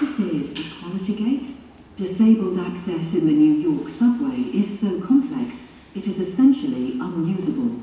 This is Equality Gate. Disabled access in the New York subway is so complex it is essentially unusable.